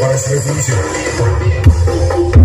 para esta resolución.